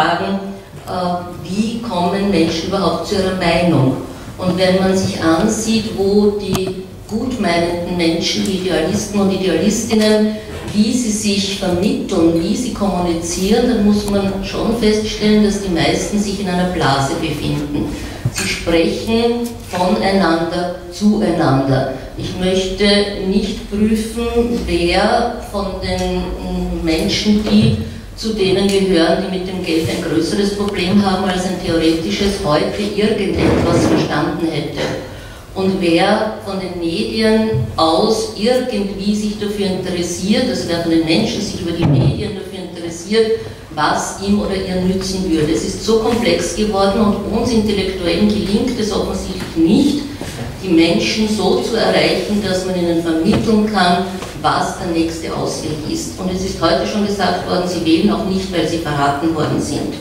fragen, äh, wie kommen Menschen überhaupt zu ihrer Meinung? Und wenn man sich ansieht, wo die gutmeinenden Menschen, die Idealisten und Idealistinnen, wie sie sich vermitteln, wie sie kommunizieren, dann muss man schon feststellen, dass die meisten sich in einer Blase befinden. Sie sprechen voneinander zueinander. Ich möchte nicht prüfen, wer von den Menschen, die zu denen gehören, die mit dem Geld ein größeres Problem haben als ein theoretisches, heute irgendetwas verstanden hätte. Und wer von den Medien aus irgendwie sich dafür interessiert, also wer von den Menschen sich über die Medien dafür interessiert, was ihm oder ihr nützen würde. Es ist so komplex geworden und uns Intellektuellen gelingt es offensichtlich nicht, die Menschen so zu erreichen, dass man ihnen vermitteln kann, was der nächste Ausweg ist. Und es ist heute schon gesagt worden, sie wählen auch nicht, weil sie verraten worden sind.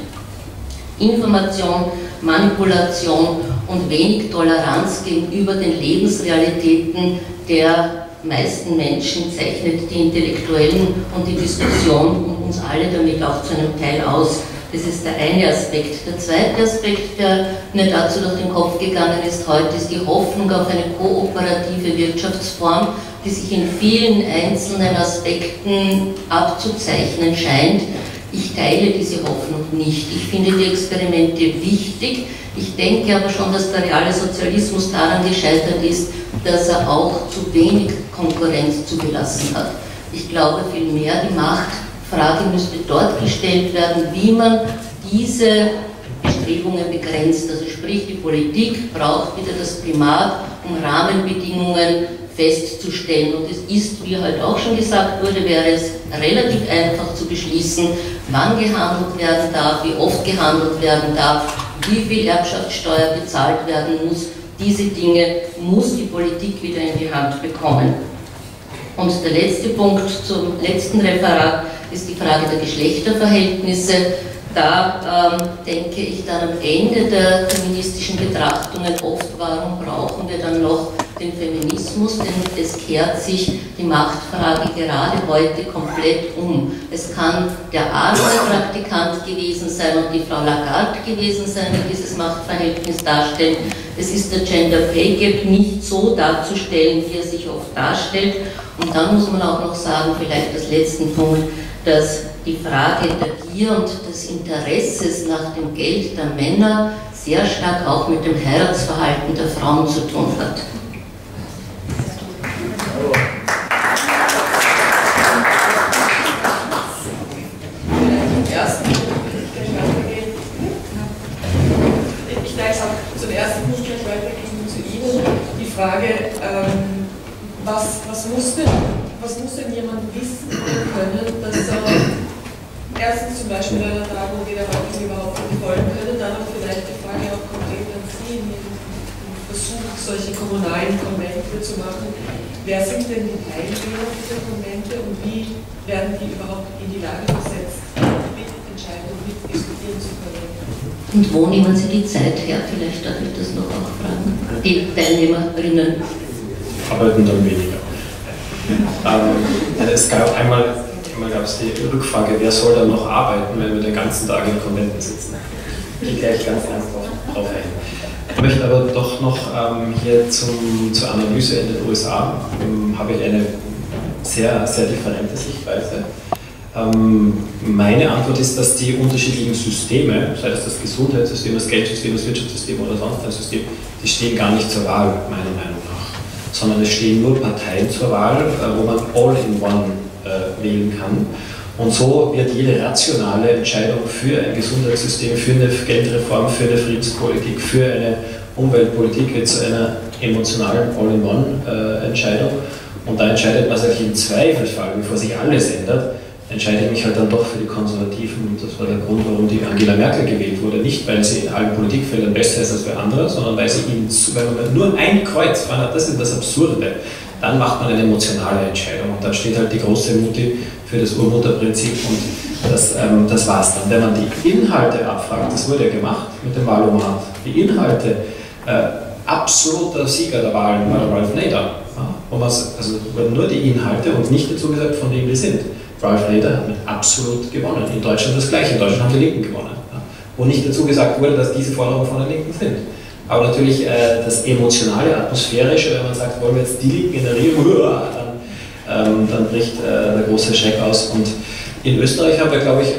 Information, Manipulation und wenig Toleranz gegenüber den Lebensrealitäten der meisten Menschen zeichnet die Intellektuellen und die Diskussion und uns alle damit auch zu einem Teil aus. Das ist der eine Aspekt. Der zweite Aspekt, der mir dazu durch den Kopf gegangen ist heute, ist die Hoffnung auf eine kooperative Wirtschaftsform, die sich in vielen einzelnen Aspekten abzuzeichnen scheint. Ich teile diese Hoffnung nicht. Ich finde die Experimente wichtig. Ich denke aber schon, dass der reale Sozialismus daran gescheitert ist, dass er auch zu wenig Konkurrenz zugelassen hat. Ich glaube vielmehr, die Machtfrage müsste dort gestellt werden, wie man diese Bestrebungen begrenzt. Also sprich, die Politik braucht wieder das Primat, um Rahmenbedingungen festzustellen. Und es ist, wie halt auch schon gesagt wurde, wäre es relativ einfach zu beschließen, wann gehandelt werden darf, wie oft gehandelt werden darf, wie viel Erbschaftssteuer bezahlt werden muss. Diese Dinge muss die Politik wieder in die Hand bekommen. Und der letzte Punkt zum letzten Referat ist die Frage der Geschlechterverhältnisse. Da ähm, denke ich dann am Ende der feministischen Betrachtungen oft, warum brauchen wir dann noch den Feminismus, denn es kehrt sich die Machtfrage gerade heute komplett um. Es kann der arme Praktikant gewesen sein und die Frau Lagarde gewesen sein, die dieses Machtverhältnis darstellt. Es ist der Gender Pay Gap nicht so darzustellen, wie er sich oft darstellt. Und dann muss man auch noch sagen, vielleicht als letzten Punkt, dass die Frage der Gier und des Interesses nach dem Geld der Männer sehr stark auch mit dem Heiratsverhalten der Frauen zu tun hat. Zum Beispiel einer Tagung wie der Waldung überhaupt nicht folgen können, dann auch vielleicht die Frage auch konkret an Sie, im Versuch, solche kommunalen Konvente zu machen. Wer sind denn die Teilnehmer dieser Konvente und wie werden die überhaupt in die Lage versetzt, mitentscheiden und mitdiskutieren zu können? Und wo nehmen Sie die Zeit her? Vielleicht darf ich das noch auch fragen. Die Teilnehmerinnen. Arbeiten dann weniger. Ähm, es gab einmal, einmal gab es die Rückfrage, wer soll dann noch arbeiten, wenn wir den ganzen Tag in Konventen sitzen? Ich gehe gleich ganz ernsthaft drauf ein. Ich möchte aber doch noch ähm, hier zum, zur Analyse in den USA, ähm, habe ich eine sehr, sehr differente Sichtweise. Ähm, meine Antwort ist, dass die unterschiedlichen Systeme, sei es das Gesundheitssystem, das Geldsystem, das Wirtschaftssystem oder sonst ein System, die stehen gar nicht zur Wahl, meiner Meinung nach, sondern es stehen nur Parteien zur Wahl, äh, wo man All-in-One äh, wählen kann. Und so wird jede rationale Entscheidung für ein Gesundheitssystem, für eine Geldreform, für eine Friedenspolitik, für eine Umweltpolitik wird zu einer emotionalen All-in-One-Entscheidung. Und da entscheidet man sich im Zweifelsfall, bevor sich alles ändert, entscheide ich mich halt dann doch für die Konservativen und das war der Grund, warum die Angela Merkel gewählt wurde. Nicht, weil sie in allen Politikfeldern besser ist als wer andere, sondern weil sie ihnen, weil man nur ein Kreuz hat, das ist das Absurde, dann macht man eine emotionale Entscheidung und dann steht halt die große Mutti für das Urmutterprinzip und das, ähm, das war's dann. Wenn man die Inhalte abfragt, das wurde ja gemacht mit dem Wahlomat, die Inhalte, äh, absoluter Sieger der Wahlen war Ralph Nader, ja, also wurden nur die Inhalte und nicht dazu gesagt, von wem die sind. Ralph Nader hat mit absolut gewonnen. In Deutschland das gleiche. In Deutschland haben die Linken gewonnen. wo nicht dazu gesagt wurde, dass diese Forderungen von der Linken sind. Aber natürlich äh, das emotionale, atmosphärische, wenn man sagt, wollen wir jetzt die Linken generieren, dann, ähm, dann bricht äh, der große Schreck aus. Und in Österreich haben wir, glaube ich,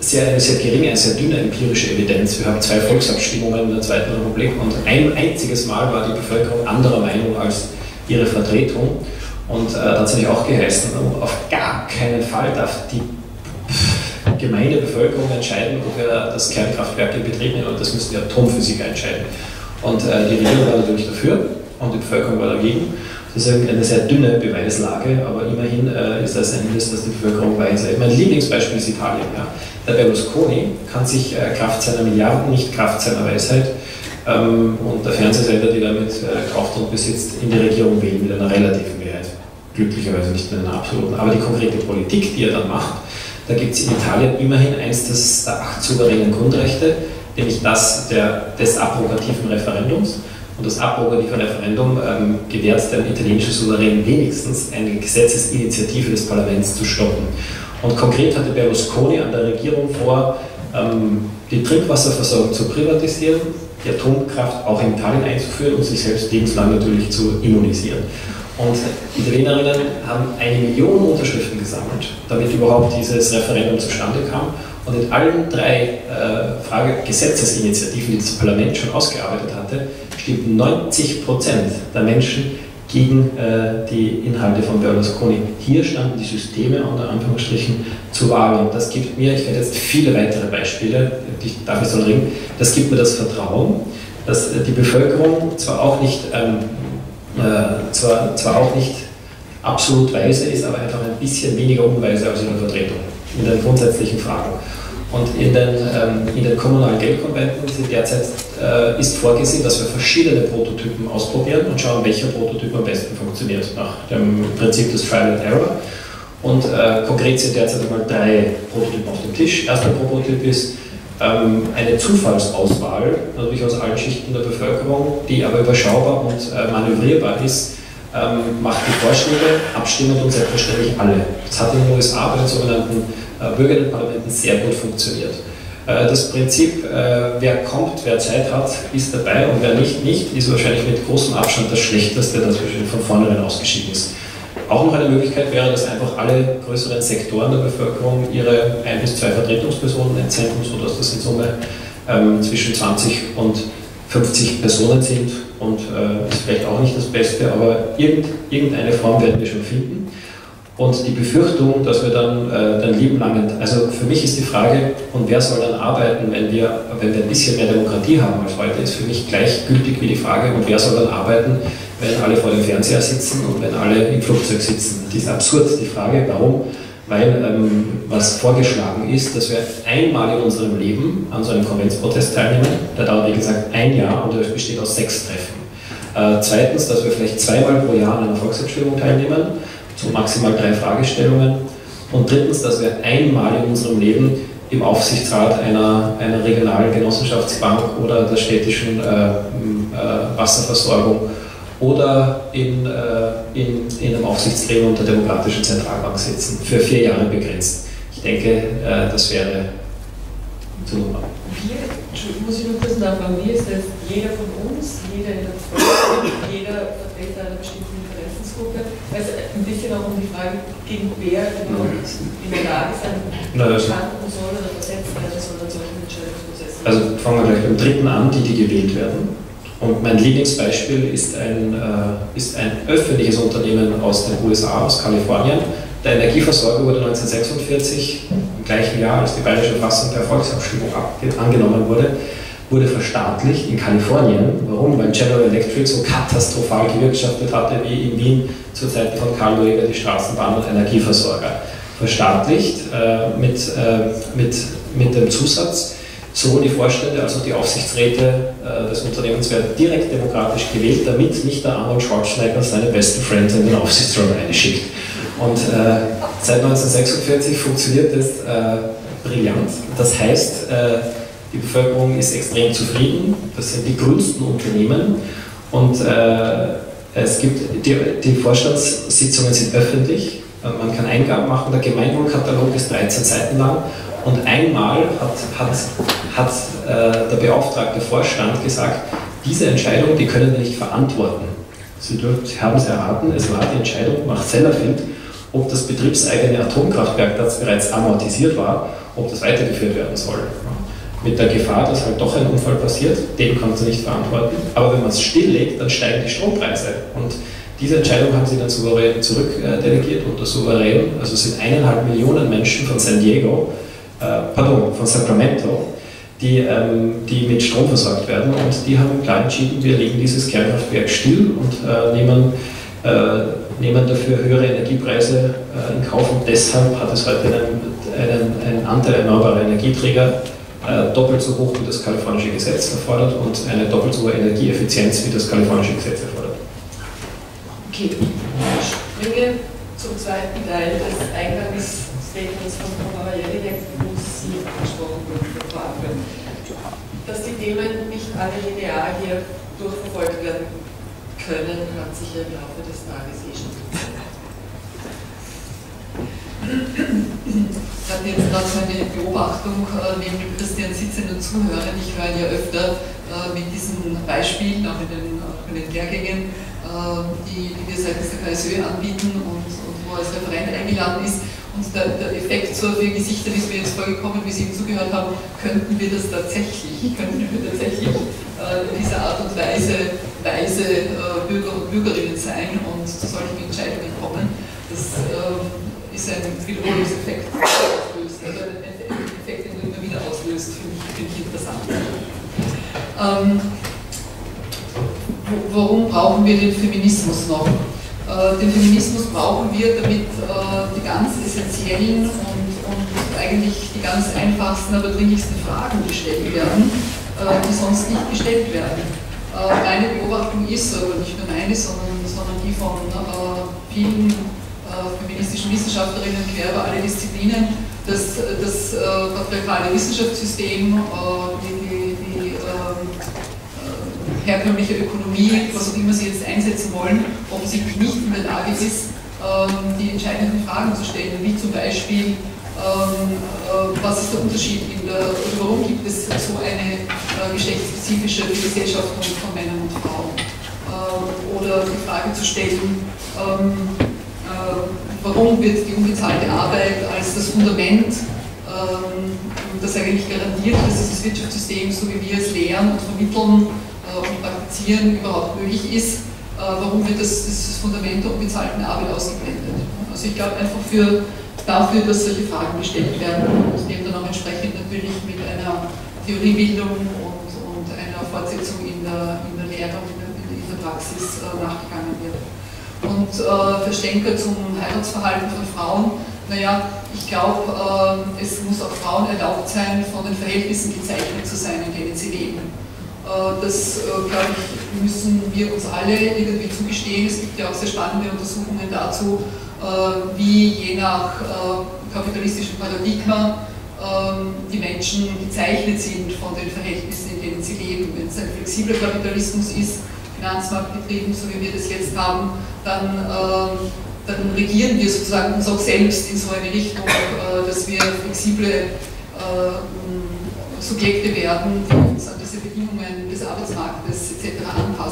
sehr, eine sehr geringe, eine sehr dünne empirische Evidenz. Wir haben zwei Volksabstimmungen in der Zweiten Republik und ein einziges Mal war die Bevölkerung anderer Meinung als ihre Vertretung. Und äh, da hat es natürlich auch geheißen, auf gar keinen Fall darf die gemeine Bevölkerung entscheiden, ob wir das Kernkraftwerk in Betrieb nehmen das müssen die Atomphysiker entscheiden. Und äh, die Regierung war natürlich dafür und die Bevölkerung war dagegen. Das ist eine sehr dünne Beweislage, aber immerhin äh, ist das ein Hinweis, dass die Bevölkerung weiß. Mein Lieblingsbeispiel ist Italien. Ja. Der Berlusconi kann sich äh, Kraft seiner Milliarden, nicht Kraft seiner Weisheit ähm, und der Fernsehsender, die damit äh, kauft und besitzt, in die Regierung wählen mit einer relativen Mehrheit. Glücklicherweise nicht mit einer absoluten. Aber die konkrete Politik, die er dann macht, da gibt es in Italien immerhin eins der acht souveränen Grundrechte, nämlich das der, des abrogativen Referendums. Und das abrogative Referendum ähm, gewährt dem italienischen Souverän wenigstens eine Gesetzesinitiative des Parlaments zu stoppen. Und konkret hatte Berlusconi an der Regierung vor, ähm, die Trinkwasserversorgung zu privatisieren, die Atomkraft auch in Italien einzuführen und sich selbst lebenslang natürlich zu immunisieren. Und Italienerinnen haben eine Million Unterschriften gesammelt, damit überhaupt dieses Referendum zustande kam. Und in allen drei äh, Gesetzesinitiativen, die das Parlament schon ausgearbeitet hatte, stimmten 90 Prozent der Menschen gegen äh, die Inhalte von Berlusconi. Hier standen die Systeme unter Anführungsstrichen zur Wahl. Und das gibt mir, ich werde jetzt viele weitere Beispiele, ich darf jetzt so ringen, das gibt mir das Vertrauen, dass äh, die Bevölkerung zwar auch nicht ähm, äh, zwar, zwar auch nicht absolut weise ist, aber einfach ein bisschen weniger unweise als der Vertretung, in den grundsätzlichen Fragen. Und in den, ähm, in den kommunalen Geldkonventen sind derzeit, äh, ist vorgesehen, dass wir verschiedene Prototypen ausprobieren und schauen, welcher Prototyp am besten funktioniert, nach dem Prinzip des Trial and Error. Und äh, konkret sind derzeit einmal drei Prototypen auf dem Tisch. Erster Prototyp ist, ähm, eine Zufallsauswahl, natürlich aus allen Schichten der Bevölkerung, die aber überschaubar und äh, manövrierbar ist, ähm, macht die Vorschläge, abstimmend und selbstverständlich alle. Das hat in den USA bei den sogenannten äh, Bürgerinnenparlamenten sehr gut funktioniert. Äh, das Prinzip, wer kommt, wer Zeit hat, ist dabei und wer nicht, nicht, ist wahrscheinlich mit großem Abstand das Schlechteste, das von vornherein ausgeschieden ist. Auch noch eine Möglichkeit wäre, dass einfach alle größeren Sektoren der Bevölkerung ihre ein bis zwei Vertretungspersonen entsenden, sodass das in Summe ähm, zwischen 20 und 50 Personen sind und äh, ist vielleicht auch nicht das Beste, aber irgend, irgendeine Form werden wir schon finden. Und die Befürchtung, dass wir dann äh, dein Leben lang, also für mich ist die Frage, und wer soll dann arbeiten, wenn wir, wenn wir ein bisschen mehr Demokratie haben als heute, ist für mich gleichgültig wie die Frage, und wer soll dann arbeiten, wenn alle vor dem Fernseher sitzen und wenn alle im Flugzeug sitzen. Das ist absurd, die Frage, warum? Weil ähm, was vorgeschlagen ist, dass wir einmal in unserem Leben an so einem Konventsprotest teilnehmen, der dauert wie gesagt ein Jahr und der besteht aus sechs Treffen. Äh, zweitens, dass wir vielleicht zweimal pro Jahr an einer Volksabstimmung teilnehmen, zu maximal drei Fragestellungen. Und drittens, dass wir einmal in unserem Leben im Aufsichtsrat einer, einer regionalen Genossenschaftsbank oder der städtischen äh, äh, Wasserversorgung oder in, äh, in, in einem Aufsichtsgremium der Demokratischen Zentralbank sitzen, für vier Jahre begrenzt. Ich denke, äh, das wäre zu Nummer. muss ich nur kurz nachfragen, wie ist das? Jeder von uns, jeder in der Volksgruppe, jeder Vertreter einer bestimmten Interessensgruppe, also ein bisschen auch um die Frage, gegen wer überhaupt in der Lage sein kann und soll oder versetzt werden soll an solchen Entscheidungsprozessen. Also fangen wir gleich beim dritten an, die, die gewählt werden. Und mein Lieblingsbeispiel ist ein, äh, ist ein öffentliches Unternehmen aus den USA, aus Kalifornien. Der Energieversorger wurde 1946, im gleichen Jahr, als die bayerische Fassung der Volksabstimmung angenommen wurde, wurde verstaatlicht in Kalifornien. Warum? Weil General Electric so katastrophal gewirtschaftet hatte wie in Wien zu Zeiten von Karl Lueger die Straßenbahn und Energieversorger. Verstaatlicht äh, mit, äh, mit, mit dem Zusatz, sowohl die Vorstände als auch die Aufsichtsräte äh, des Unternehmens werden direkt demokratisch gewählt, damit nicht der Arnold Schwarzenegger seine besten Friends in den Aufsichtsrat einschickt. Und äh, seit 1946 funktioniert das äh, brillant. Das heißt, äh, die Bevölkerung ist extrem zufrieden, das sind die grünsten Unternehmen. Und äh, es gibt, die, die Vorstandssitzungen sind öffentlich, man kann Eingaben machen, der Gemeinwohlkatalog ist 13 Seiten lang Und einmal hat, hat, hat äh, der beauftragte Vorstand gesagt, diese Entscheidung, die können wir nicht verantworten. Sie, haben es erraten, es war die Entscheidung nach Sellafield, ob das betriebseigene Atomkraftwerk, das bereits amortisiert war, ob das weitergeführt werden soll. Mit der Gefahr, dass halt doch ein Unfall passiert, den kannst du nicht verantworten. Aber wenn man es stilllegt, dann steigen die Strompreise. Und diese Entscheidung haben sie dann souverän zurückdelegiert und der Souverän, also sind eineinhalb Millionen Menschen von San Diego, pardon, von Sacramento, die, ähm, die mit Strom versorgt werden. Und die haben klar entschieden, wir legen dieses Kernkraftwerk still und äh, nehmen, äh, nehmen dafür höhere Energiepreise äh, in Kauf. Und deshalb hat es heute einen, einen, einen Anteil erneuerbarer Energieträger äh, doppelt so hoch wie das kalifornische Gesetz erfordert und eine doppelt so hohe Energieeffizienz wie das kalifornische Gesetz erfordert. Okay, ich springe zum zweiten Teil des Eingangsstatements von Frau Jellinek, wo Sie angesprochen wurden, Frau Dass die Themen nicht alle linear hier durchverfolgt werden können, hat sich ja im Laufe des Tages eh schon Ich hatte jetzt gerade so eine Beobachtung äh, neben Christian sitzenden Zuhörern. Ich höre ja öfter äh, mit diesen Beispielen, auch in den, auch in den Lehrgängen, ähm, die, die wir seitens der KSÖ anbieten und, und wo als Referent eingeladen ist. Und der, der Effekt so für Gesichter ist mir jetzt vorgekommen, wie Sie ihm zugehört haben, könnten wir das tatsächlich, könnten wir tatsächlich äh, in dieser Art und Weise weise äh, Bürger und Bürgerinnen sein und zu solchen Entscheidungen kommen. Das ähm, ist ein Wiederholungseffekt, Effekt, den du immer wieder auslöst, finde ich, find ich interessant. Ähm, warum brauchen wir den Feminismus noch? Äh, den Feminismus brauchen wir, damit äh, die ganz essentiellen und, und, eigentlich die ganz einfachsten, aber dringlichsten Fragen gestellt werden, äh, die sonst nicht gestellt werden. Meine Beobachtung ist, aber nicht nur meine, sondern, sondern die von vielen feministischen Wissenschaftlerinnen quer über alle Disziplinen, dass das patriarchale Wissenschaftssystem, die, herkömmliche Ökonomie, was auch immer Sie jetzt einsetzen wollen, offensichtlich nicht in der Lage ist, ähm, die entscheidenden Fragen zu stellen, wie zum Beispiel, ähm, äh, was ist der Unterschied in der, warum gibt es so eine äh, geschlechtsspezifische Gesellschaft von Männern und Frauen? Ähm, oder die Frage zu stellen, äh, warum wird die unbezahlte Arbeit als das Fundament das eigentlich garantiert, dass dieses Wirtschaftssystem, so wie wir es lehren und vermitteln, und Praktizieren überhaupt möglich ist, äh, warum wird das, das Fundament der unbezahlten Arbeit ausgeblendet. Also ich glaube einfach für, dafür, dass solche Fragen gestellt werden und dem dann auch entsprechend natürlich mit einer Theoriebildung und, und einer Fortsetzung in der, in der Lehre und in der, in der Praxis äh, nachgegangen wird. Und äh, Stenker zum Heiratsverhalten von Frauen, naja, ich glaube, äh, es muss auch Frauen erlaubt sein, von den Verhältnissen gezeichnet zu sein, in denen sie leben. Äh, das, äh, glaube ich, müssen wir uns alle irgendwie zugestehen. Es gibt ja auch sehr spannende Untersuchungen dazu, äh, wie je nach kapitalistischem Paradigma ähm, die Menschen gezeichnet sind von den Verhältnissen, in denen sie leben. Wenn es ein flexibler Kapitalismus ist, Finanzmarktbetrieben, so wie wir das jetzt haben, dann, ähm, dann regieren wir sozusagen uns auch selbst in so eine Richtung, dass wir flexible Subjekte werden, die uns an diese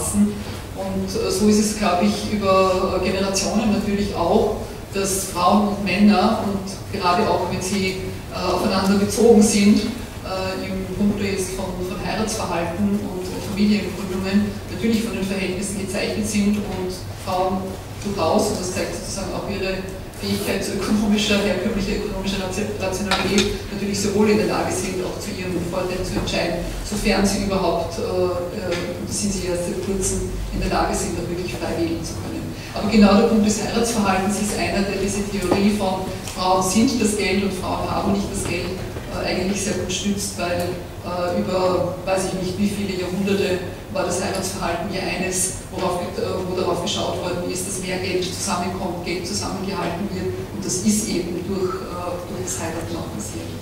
anpassen. Und äh, so ist es, glaube ich, über Generationen natürlich auch, dass Frauen und Männer und gerade auch wenn sie äh, aufeinander bezogen sind, äh, im Punkt jetzt von, von Heiratsverhalten und Familiengründungen natürlich von den Verhältnissen gezeichnet sind und Frauen durchaus, und das zeigt sozusagen auch ihre Fähigkeit zu ökonomischer, herkömmlicher ökonomischer Rationalität natürlich sehr wohl in der Lage sind, auch zu ihrem Vorteil zu entscheiden, sofern sie überhaupt, äh, äh, sind sie erst seit kurzem in der Lage sind, auch wirklich frei wählen zu können. Aber genau der Punkt des Heiratsverhaltens ist einer, der diese Theorie von Frauen sind das Geld und Frauen haben nicht das Geld äh, eigentlich sehr gut stützt, weil äh, über, weiß ich nicht wie viele Jahrhunderte war das Heiratsverhalten ja eines, worauf, äh, wo darauf geschaut worden ist, dass mehr Geld zusammenkommt, Geld zusammengehalten wird und das ist eben durch, äh, durch das Heiraten auch passiert.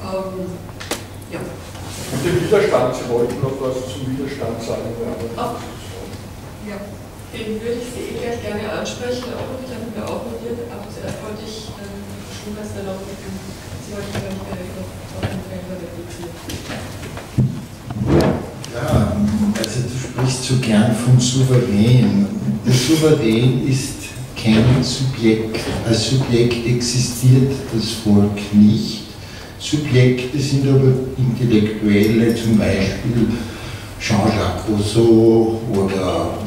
Ähm, ja. Und den Widerstand, Sie wollten noch was zum Widerstand sagen. Ja. ja. Den würde ich Sie eh gleich gerne ansprechen, auch ich habe mir auch notiert, aber zuerst wollte ich hast dann auch mit dem, Sie wollten, glaube ich, direkt auf den replizieren. Ja, sprichst so gern vom Souverän. Der Souverän ist kein Subjekt. Als Subjekt existiert das Volk nicht. Subjekte sind aber Intellektuelle, zum Beispiel Jean-Jacques Rousseau oder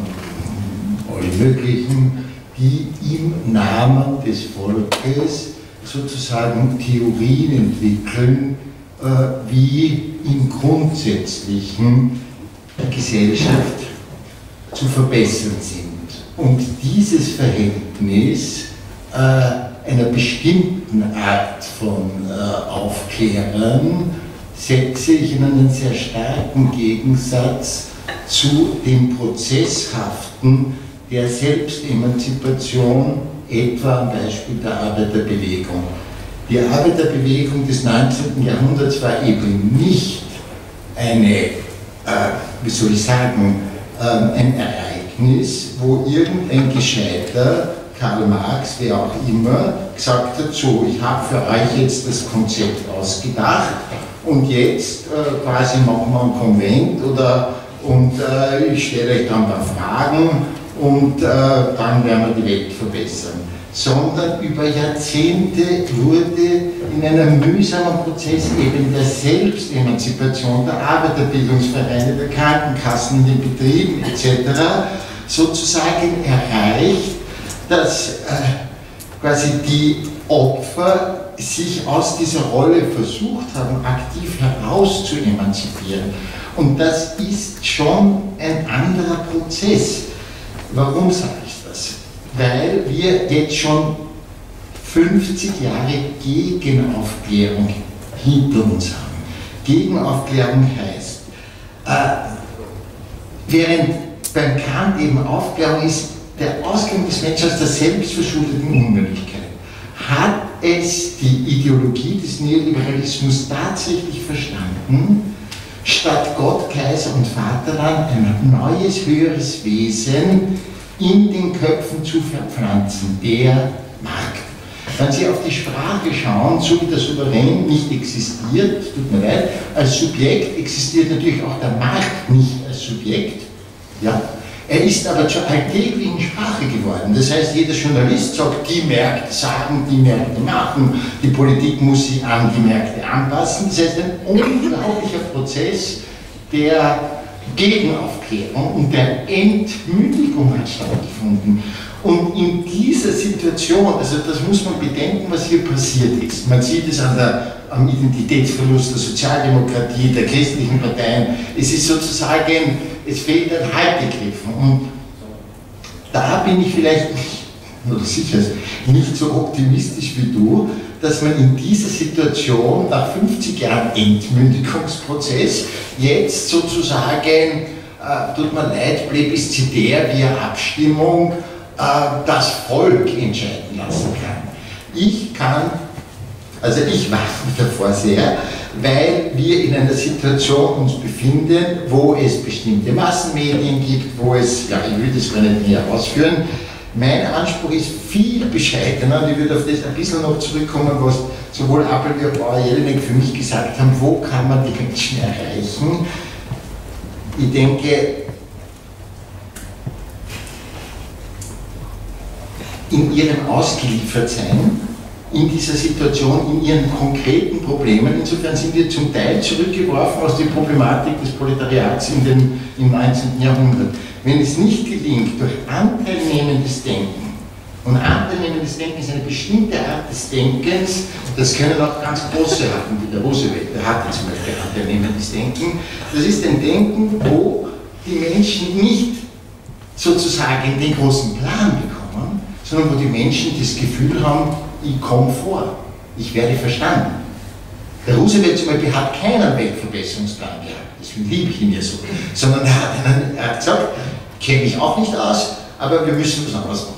alle möglichen, die im Namen des Volkes sozusagen Theorien entwickeln, äh, wie im Grundsätzlichen die Gesellschaft zu verbessern sind. Und dieses Verhältnis äh, einer bestimmten Art von äh, Aufklärern setze ich in einen sehr starken Gegensatz zu dem Prozesshaften der Selbstemanzipation, etwa am Beispiel der Arbeiterbewegung. Die Arbeiterbewegung des 19. Jahrhunderts war eben nicht eine, wie soll ich sagen, äh, ein Ereignis, wo irgendein Gescheiter, Karl Marx, wer auch immer, gesagt hat, so, ich habe für euch jetzt das Konzept ausgedacht und jetzt äh, quasi machen wir einen Konvent oder und äh, ich stelle euch dann ein paar Fragen und äh, dann werden wir die Welt verbessern. Sondern über Jahrzehnte wurde in einem mühsamen Prozess eben der Selbstemanzipation der Arbeiterbildungsvereine, der Krankenkassen, den Betrieben etc. sozusagen erreicht, dass äh, quasi die Opfer sich aus dieser Rolle versucht haben, aktiv heraus zu emanzipieren. Und das ist schon ein anderer Prozess. Warum sage ich? Weil wir jetzt schon 50 Jahre Gegenaufklärung hinter uns haben. Gegenaufklärung heißt, äh, während beim Kant eben Aufklärung ist, der Ausgang des Menschen aus der selbstverschuldeten Unmöglichkeit, hat es die Ideologie des Neoliberalismus tatsächlich verstanden, statt Gott, Kaiser und Vaterland ein neues, höheres Wesen in den Köpfen zu verpflanzen, der Markt. Wenn Sie auf die Sprache schauen, so wie der Souverän nicht existiert, tut mir leid, als Subjekt existiert natürlich auch der Markt nicht als Subjekt. Ja? Er ist aber zur alltäglichen Sprache geworden. Das heißt, jeder Journalist sagt, die Märkte sagen, die Märkte machen, die Politik muss sich an die Märkte anpassen. Das heißt, ein unglaublicher Prozess der Gegenaufklärung und der Entmündigung hat stattgefunden. Und in dieser Situation, also das muss man bedenken, was hier passiert ist. Man sieht es an der, am Identitätsverlust der Sozialdemokratie, der christlichen Parteien. Es ist sozusagen es fehlt an Haltegriffen. Und da bin ich vielleicht nicht, oder sicher nicht so optimistisch wie du, dass man in dieser Situation nach 50 Jahren Entmündigungsprozess jetzt sozusagen, äh, tut mir leid, plebiszitär via Abstimmung äh, das Volk entscheiden lassen kann. Ich kann, also ich warte davor sehr, weil wir in einer Situation uns befinden, wo es bestimmte Massenmedien gibt, wo es, ja, ich will das gar nicht näher ausführen. Mein Anspruch ist viel bescheidener und ich würde auf das ein bisschen noch zurückkommen, was sowohl Appel wie auch Bauer Jelinek für mich gesagt haben, wo kann man die Menschen erreichen. Ich denke, in ihrem Ausgeliefertsein in dieser Situation, in ihren konkreten Problemen. Insofern sind wir zum Teil zurückgeworfen aus der Problematik des Proletariats in den, im 19. Jahrhundert. Wenn es nicht gelingt, durch anteilnehmendes Denken, und anteilnehmendes Denken ist eine bestimmte Art des Denkens, das können auch ganz große haben, wie der Roosevelt, der hatte zum Beispiel anteilnehmendes Denken, das ist ein Denken, wo die Menschen nicht sozusagen den großen Plan bekommen, sondern wo die Menschen das Gefühl haben, ich komme vor, ich werde verstanden. Der Roosevelt zum Beispiel hat keinen Weltverbesserungsplan gehabt, deswegen liebe ich ihn ja so, sondern er hat, hat gesagt, kenne ich auch nicht aus, aber wir müssen was anderes machen.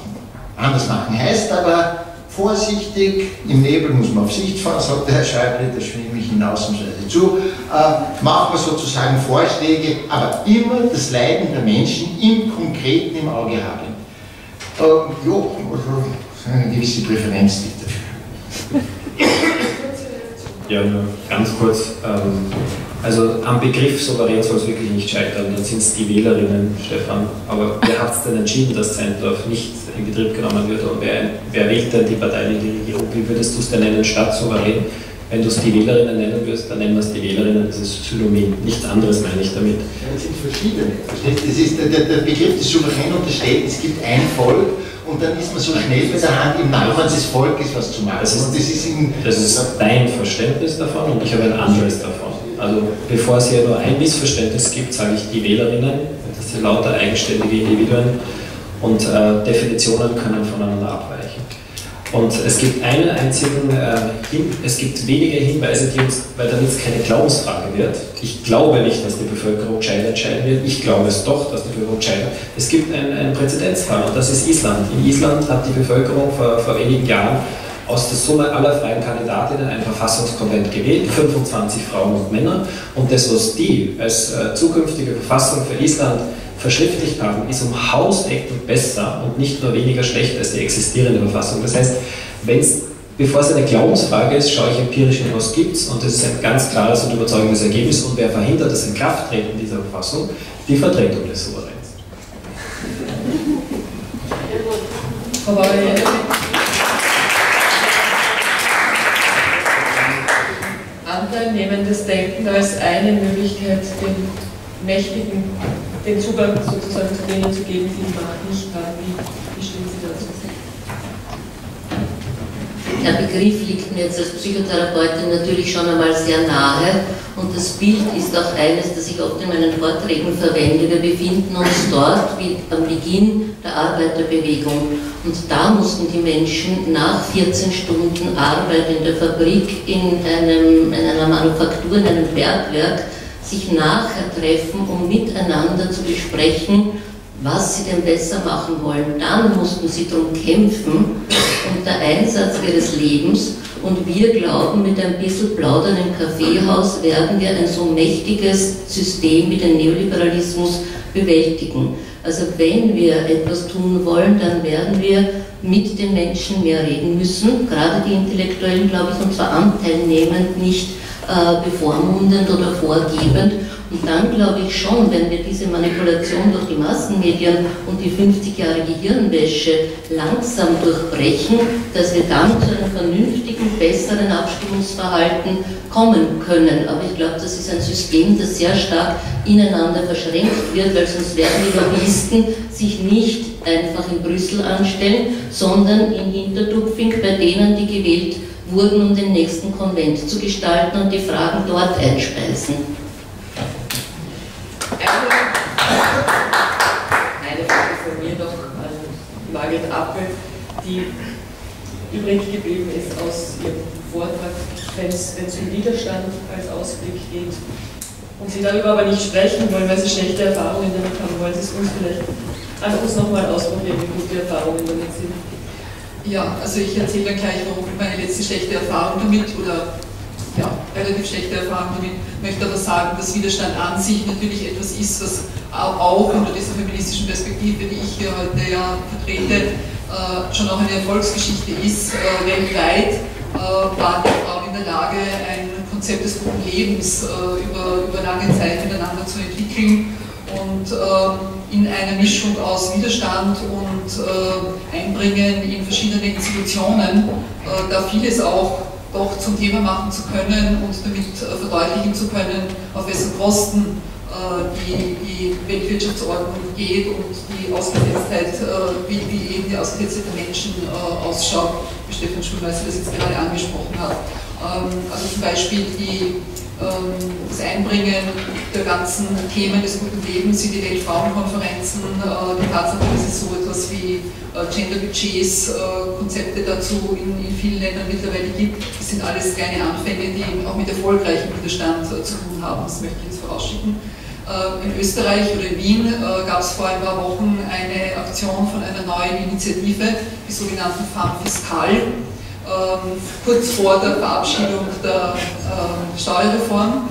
Anders machen heißt aber, vorsichtig, im Nebel muss man auf Sicht fahren, sagt der Herr Schäuble, da schwimme ich hinausnahmsweise zu, äh, machen wir sozusagen Vorschläge, aber immer das Leiden der Menschen im Konkreten im Auge haben. Äh, jo, also eine gewisse Präferenz dafür. Ja, nur ganz kurz. Ähm, also am Begriff souverän soll es wirklich nicht scheitern, dann sind es die Wählerinnen, Stefan. Aber wer hat es denn entschieden, dass Zeindorf nicht in Betrieb genommen wird? Und wer, wer wählt denn die Partei in die Regierung? Wie würdest du es denn nennen, statt souverän? Wenn du es die Wählerinnen nennen würdest, dann nennen wir es die Wählerinnen, das ist Synonym. Nichts anderes meine ich damit. Ja, es sind verschiedene. Verstehst? Das ist der, der Begriff des Souverän unterstellt, es gibt ein Volk und dann ist man so schnell mit der Hand im Namen des Volkes was zu machen. Das ist, das ist, in, das ist dein Verständnis davon und ich habe ein anderes davon. Also bevor es hier nur ein Missverständnis gibt, sage ich die Wählerinnen, das sind lauter eigenständige Individuen und äh, Definitionen können voneinander abweichen. Und es gibt einen einzigen, äh, es gibt wenige Hinweise, die uns, weil damit es keine Glaubensfrage wird. Ich glaube nicht, dass die Bevölkerung China entscheiden wird. Ich glaube es doch, dass die Bevölkerung China. Es gibt einen, einen Präzedenzfall und das ist Island. In Island hat die Bevölkerung vor, vor wenigen Jahren aus der Summe aller freien Kandidatinnen ein Verfassungskonvent gewählt, 25 Frauen und Männer. Und das, was die als äh, zukünftige Verfassung für Island verschriftlicht haben, ist um Hausecken besser und nicht nur weniger schlecht als die existierende Verfassung. Das heißt, wenn's, bevor es eine Glaubensfrage ist, schaue ich empirisch hin, was gibt es und das ist ein ganz klares und überzeugendes Ergebnis und wer verhindert das Inkrafttreten dieser Verfassung? Die Vertretung des Souveräns. Anteilnehmendes Denken als eine Möglichkeit, den Mächtigen den Zugang sozusagen zu denen zu geben, die Macht nicht haben. Wie, wie stehen Sie dazu? Der Begriff liegt mir jetzt als Psychotherapeutin natürlich schon einmal sehr nahe und das Bild ist auch eines, das ich oft in meinen Vorträgen verwende. Wir befinden uns dort wie am Beginn der Arbeiterbewegung und da mussten die Menschen nach 14 Stunden Arbeit in der Fabrik, in, einem, in einer Manufaktur, in einem Bergwerk sich nachher treffen, um miteinander zu besprechen, was sie denn besser machen wollen. Dann mussten sie darum kämpfen und der Einsatz ihres Lebens. Und wir glauben, mit ein bisschen Plaudern im Kaffeehaus werden wir ein so mächtiges System wie den Neoliberalismus bewältigen. Also wenn wir etwas tun wollen, dann werden wir mit den Menschen mehr reden müssen, gerade die Intellektuellen, glaube ich, und zwar anteilnehmend, nicht äh, bevormundend oder vorgebend. Und dann glaube ich schon, wenn wir diese Manipulation durch die Massenmedien und die 50 Jahre Gehirnwäsche langsam durchbrechen, dass wir dann zu einem vernünftigen, besseren Abstimmungsverhalten kommen können. Aber ich glaube, das ist ein System, das sehr stark ineinander verschränkt wird, weil sonst werden die Lobbyisten sich nicht einfach in Brüssel anstellen, sondern in Hintertupfing bei denen, die gewählt wurden, um den nächsten Konvent zu gestalten und die Fragen dort einspeisen. Eine, eine Frage von mir noch an Margret Appel, die übrig geblieben ist aus ihrem Vortrag, wenn es um Widerstand als Ausblick geht. Und Sie darüber aber nicht sprechen wollen, weil Sie schlechte Erfahrungen damit haben, wollen Sie es uns vielleicht einfach uns nochmal ausprobieren, wie gut die Erfahrungen damit sind. Ja, also ich erzähle dann gleich, warum meine letzte schlechte Erfahrung damit oder ja, relativ schlechte Erfahrung damit, möchte aber sagen, dass Widerstand an sich natürlich etwas ist, was auch unter dieser feministischen Perspektive, die ich hier heute ja vertrete, äh, schon auch eine Erfolgsgeschichte ist. Äh, weltweit äh, waren die Frauen in der Lage, ein Konzept des guten Lebens über, über lange Zeit miteinander zu entwickeln und ähm, in einer Mischung aus Widerstand und äh, Einbringen in verschiedene Institutionen, äh, da vieles auch doch zum Thema machen zu können und damit äh, verdeutlichen zu können, auf wessen Kosten die, die Weltwirtschaftsordnung geht und die Ausgesetztheit, wie, wie eben die Ausgesetztheit der Menschen ausschaut, wie Stefan Schulmeister das jetzt gerade angesprochen hat. Ähm, also zum Beispiel die das Einbringen der ganzen Themen des guten Lebens in die Weltfrauenkonferenzen, äh, die Tatsache, dass es so etwas wie äh, Genderbudgets, äh, Konzepte dazu in, in vielen Ländern mittlerweile gibt, das sind alles kleine Anfänge, die auch mit erfolgreichem Widerstand zu tun haben, das möchte ich jetzt vorausschicken. In Österreich oder in Wien gab es vor ein paar Wochen eine Aktion von einer neuen Initiative, die sogenannten Femme Fiscal, ähm, kurz vor der Verabschiedung der ähm, Steuerreform.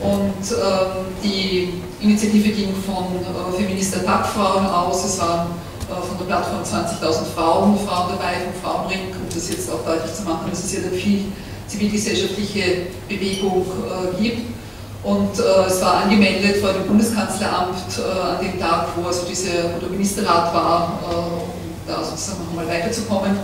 Und ähm, die Initiative ging von äh, Feminista Tagfrauen aus, es waren äh, von der Plattform 20.000 Frauen, Frauen dabei, vom Frauenring, um das jetzt auch deutlich zu machen, dass es ja viel zivilgesellschaftliche Bewegung äh, gibt. Und äh, es war angemeldet vor dem Bundeskanzleramt äh, an dem Tag, wo also dieser, wo der Ministerrat war, äh, um da sozusagen nochmal weiterzukommen.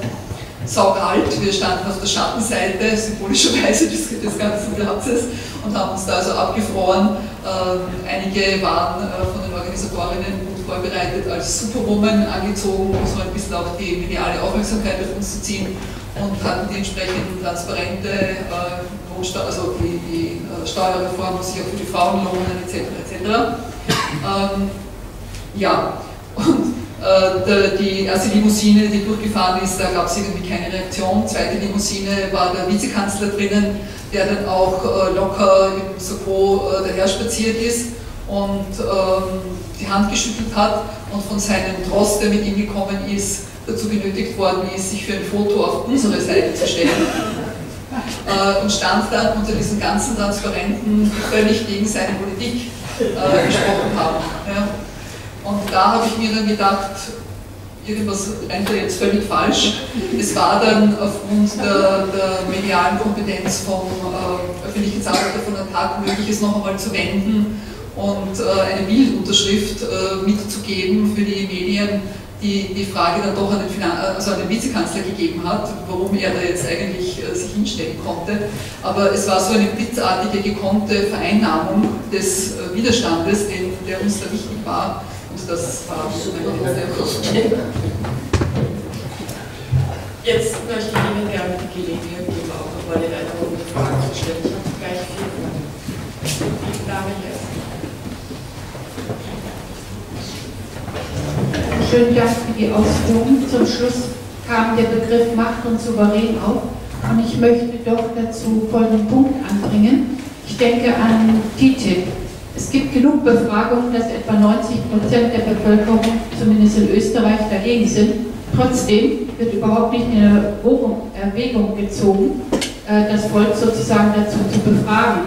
Saukalt, wir standen auf der Schattenseite, symbolischerweise des, des ganzen Platzes und haben uns da also abgefroren. Ähm, einige waren äh, von den Organisatorinnen gut vorbereitet als Superwoman angezogen, um so ein bisschen auch die mediale Aufmerksamkeit auf uns zu ziehen und hatten die entsprechenden transparente äh, also die, die äh, Steuerreform muss sich auch für die Frauen lohnen, etc. etc. Ähm, ja, die erste Limousine, die durchgefahren ist, da gab es irgendwie keine Reaktion. Zweite Limousine war der Vizekanzler drinnen, der dann auch äh, locker im Sakko äh, daher spaziert ist und ähm, die Hand geschüttelt hat und von seinem Trost, der mit ihm gekommen ist, dazu genötigt worden ist, sich für ein Foto auf unsere Seite zu stellen. Äh, und stand dann unter diesen ganzen Transparenten, die völlig gegen seine Politik äh, gesprochen haben. Und da habe ich mir dann gedacht, irgendwas rennt da jetzt völlig falsch. Es war dann aufgrund der, der medialen Kompetenz vom äh, öffentlichen Zahlungsstelle von der Tat möglich, es noch einmal zu wenden und äh, eine Bildunterschrift äh, mitzugeben für die Medien, die die Frage dann doch an den, Finan also an den Vizekanzler gegeben hat, warum er da jetzt eigentlich äh, sich hinstellen konnte. Aber es war so eine blitzartige, gekonnte Vereinnahmung des äh, Widerstandes, den, der uns da wichtig war. Das war meine Kostüm. Jetzt möchte ich Ihnen gerne die Gelegenheit geben, auch nochmal eine weitere Frage zu stellen. Ich habe gleich vier Fragen. Die Dame hier. Schönen Dank für die Ausführungen. Zum Schluss kam der Begriff Macht und Souverän auf. Und ich möchte doch dazu folgenden Punkt anbringen. Ich denke an TTIP. Es gibt genug Befragungen, dass etwa 90 Prozent der Bevölkerung, zumindest in Österreich, dagegen sind. Trotzdem wird überhaupt nicht in Erwägung gezogen, äh, das Volk sozusagen dazu zu befragen.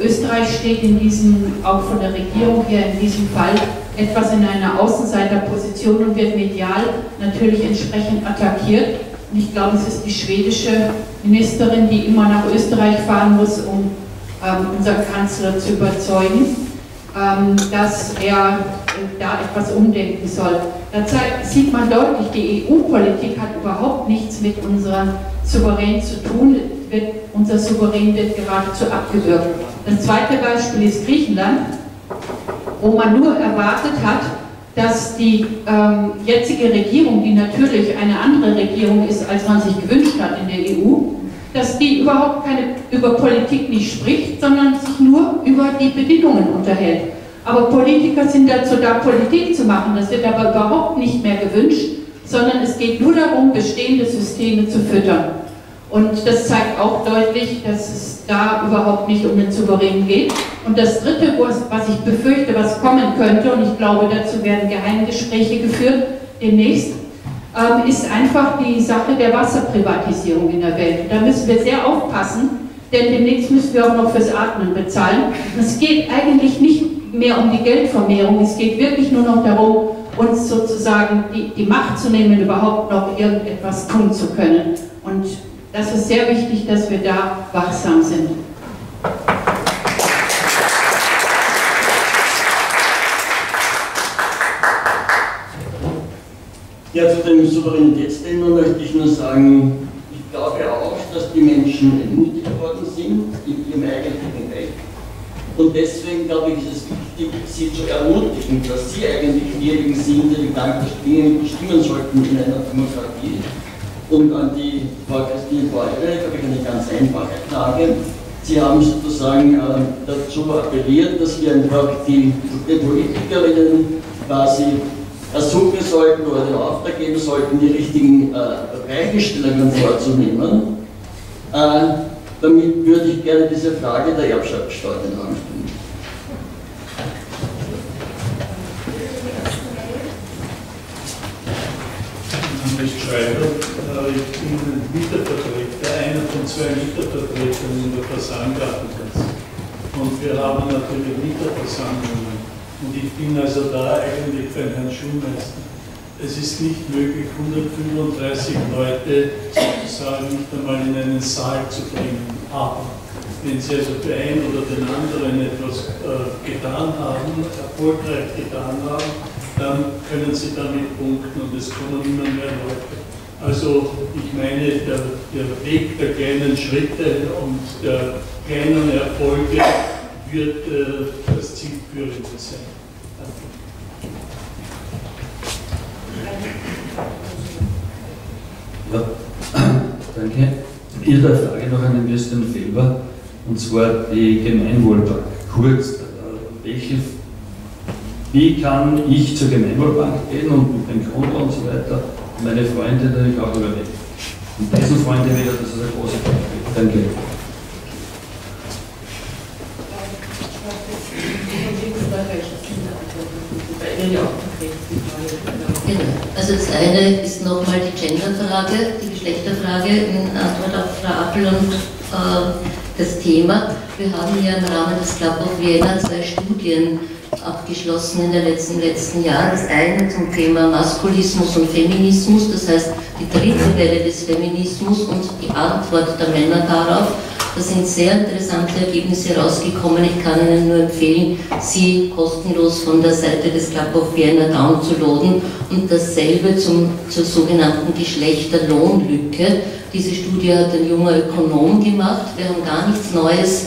Österreich steht in diesem, auch von der Regierung her in diesem Fall etwas in einer Außenseiterposition und wird medial natürlich entsprechend attackiert. Und ich glaube, es ist die schwedische Ministerin, die immer nach Österreich fahren muss, um ähm, unseren Kanzler zu überzeugen, dass er äh, da etwas umdenken soll. Da sieht man deutlich, die EU-Politik hat überhaupt nichts mit unserem Souverän zu tun. Wird, unser Souverän wird geradezu abgewürgt. Das zweite Beispiel ist Griechenland wo man nur erwartet hat, dass die ähm, jetzige Regierung, die natürlich eine andere Regierung ist, als man sich gewünscht hat in der EU, dass die überhaupt keine, über Politik nicht spricht, sondern sich nur über die Bedingungen unterhält. Aber Politiker sind dazu da, Politik zu machen. Das wird aber überhaupt nicht mehr gewünscht, sondern es geht nur darum, bestehende Systeme zu füttern. Und das zeigt auch deutlich, dass es da überhaupt nicht um den Souverän geht. Und das Dritte, was ich befürchte, was kommen könnte, und ich glaube, dazu werden Geheimgespräche geführt demnächst, ist einfach die Sache der Wasserprivatisierung in der Welt. Da müssen wir sehr aufpassen, denn demnächst müssen wir auch noch fürs Atmen bezahlen. Es geht eigentlich nicht mehr um die Geldvermehrung, es geht wirklich nur noch darum, uns sozusagen die, die Macht zu nehmen, überhaupt noch irgendetwas tun zu können. Und das ist sehr wichtig, dass wir da wachsam sind. Ja, zu dem Souveränitätsthema möchte ich nur sagen, ich glaube auch, dass die Menschen entmutigt worden sind in ihrem eigentlichen Recht. Und deswegen glaube ich, ist es wichtig, sie zu ermutigen, dass sie eigentlich diejenigen sind, die Dinge bestimmen sollten in einer Demokratie und an die Frau Christine Beurer habe ich eine ganz einfache Frage. Sie haben sozusagen äh, dazu appelliert, dass wir einfach die, die Politikerinnen quasi ersuchen sollten oder den Auftrag geben sollten, die richtigen äh, Reichestellungen vorzunehmen. Äh, damit würde ich gerne diese Frage der Erbschaftssteuer in Angriff Name Schreiber. Ich bin Mietervertreter, einer von zwei Mietervertretern in der Versandgartenkasse. Und wir haben natürlich Mieterversammlungen. Und ich bin also da eigentlich für Herrn Schulmeister. es ist nicht möglich, 135 Leute sozusagen nicht einmal in einen Saal zu bringen. Aber wenn sie also für einen oder den anderen etwas äh, getan haben, erfolgreich getan haben, dann können sie damit punkten und es kommen immer mehr Leute. Also ich meine, der, der Weg der kleinen Schritte und der kleinen Erfolge wird äh, das zielführende sein. Ja, danke. Ihre Frage noch an den Christian Felber, und zwar die Gemeinwohlbank. Kurz, äh, welche, wie kann ich zur Gemeinwohlbank gehen und mit dem Konto und so weiter meine Freunde natürlich auch übernehmen? Und diesen Freunde wieder, das ist eine große Frage. Danke. Also das eine ist nochmal die Genderfrage, die Geschlechterfrage in Antwort auf Frau Appel und äh, das Thema. Wir haben hier im Rahmen des Club of Vienna zwei Studien abgeschlossen in den letzten, letzten Jahren. Das eine zum Thema Maskulismus und Feminismus, das heißt die dritte Welle des Feminismus und die Antwort der Männer darauf. Da sind sehr interessante Ergebnisse rausgekommen. Ich kann Ihnen nur empfehlen, sie kostenlos von der Seite des Club of Vienna downzuladen und dasselbe zum, zur sogenannten Geschlechterlohnlücke. Diese Studie hat ein junger Ökonom gemacht. Wir haben gar nichts Neues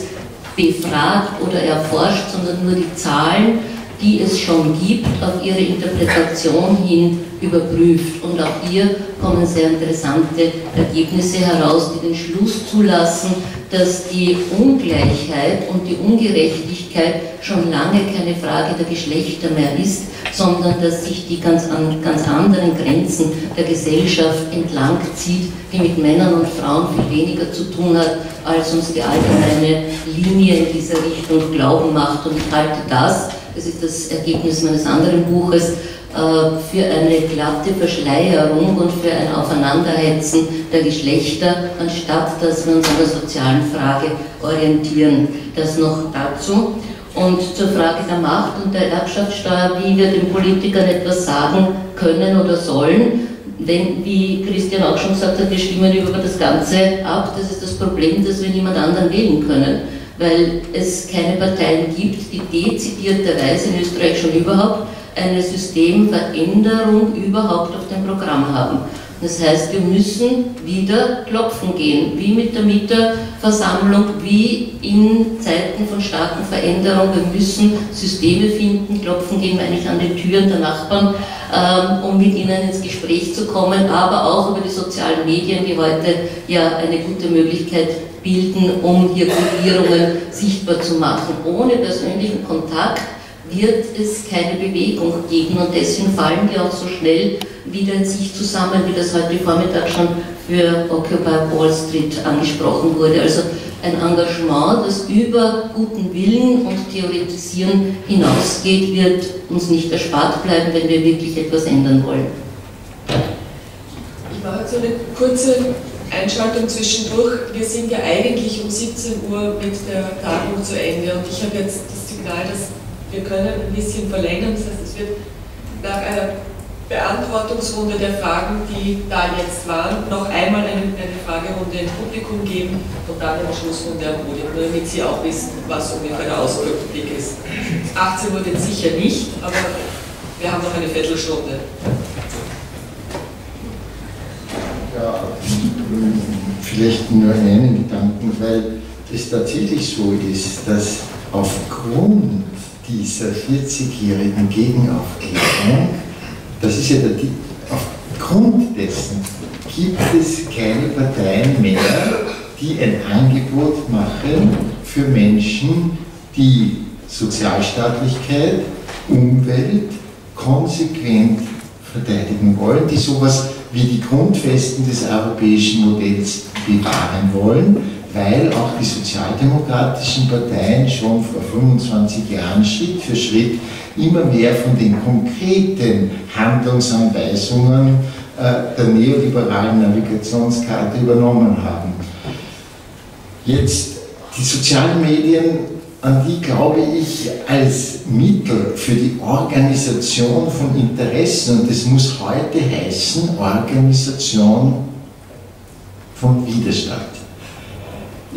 befragt oder erforscht, sondern nur die Zahlen, die es schon gibt, auf ihre Interpretation hin überprüft. Und auch hier kommen sehr interessante Ergebnisse heraus, die den Schluss zulassen, dass die Ungleichheit und die Ungerechtigkeit schon lange keine Frage der Geschlechter mehr ist, sondern dass sich die ganz, an, ganz anderen Grenzen der Gesellschaft entlang zieht, die mit Männern und Frauen viel weniger zu tun hat, als uns die allgemeine Linie in dieser Richtung glauben macht. Und ich halte das, das ist das Ergebnis meines anderen Buches, für eine glatte Verschleierung und für ein Aufeinanderhetzen der Geschlechter, anstatt dass wir uns an der sozialen Frage orientieren. Das noch dazu. Und zur Frage der Macht und der Erbschaftssteuer, wie wir den Politikern etwas sagen können oder sollen, wenn, wie Christian auch schon gesagt hat, wir stimmen über das Ganze ab, das ist das Problem, dass wir niemand anderen wählen können, weil es keine Parteien gibt, die dezidierterweise in Österreich schon überhaupt eine Systemveränderung überhaupt auf dem Programm haben. Das heißt, wir müssen wieder klopfen gehen, wie mit der Mieterversammlung, wie in Zeiten von starken Veränderungen. Wir müssen Systeme finden, klopfen gehen, meine ich, an den Türen der Nachbarn, ähm, um mit ihnen ins Gespräch zu kommen, aber auch über die sozialen Medien, die heute ja eine gute Möglichkeit bilden, um hier Gruppierungen sichtbar zu machen. Ohne persönlichen Kontakt wird es keine Bewegung geben und deswegen fallen die auch so schnell wieder in sich zusammen, wie das heute Vormittag schon für Occupy Wall Street angesprochen wurde. Also ein Engagement, das über guten Willen und Theoretisieren hinausgeht, wird uns nicht erspart bleiben, wenn wir wirklich etwas ändern wollen. Ich mache jetzt eine kurze Einschaltung zwischendurch. Wir sind ja eigentlich um 17 Uhr mit der Tagung zu Ende und ich habe jetzt das Signal, dass wir können ein bisschen verlängern. Das heißt, es wird nach einer Beantwortungsrunde der Fragen, die da jetzt waren, noch einmal eine, eine Fragerunde im Publikum geben und dann eine Schlussrunde am Podium, nur damit Sie auch wissen, was ungefähr der Ausblick ist. 18 Uhr wird sicher nicht, aber wir haben noch eine Viertelstunde. Ja, vielleicht nur einen Gedanken, weil es tatsächlich so ist, dass aufgrund dieser 40-jährigen Gegenaufklärung, das ist ja der, aufgrund dessen gibt es keine Parteien mehr, die ein Angebot machen für Menschen, die Sozialstaatlichkeit, Umwelt konsequent verteidigen wollen, die sowas wie die Grundfesten des europäischen Modells bewahren wollen weil auch die sozialdemokratischen Parteien schon vor 25 Jahren Schritt für Schritt immer mehr von den konkreten Handlungsanweisungen äh, der neoliberalen Navigationskarte übernommen haben. Jetzt, die sozialen Medien an die glaube ich als Mittel für die Organisation von Interessen, und das muss heute heißen, Organisation von Widerstand.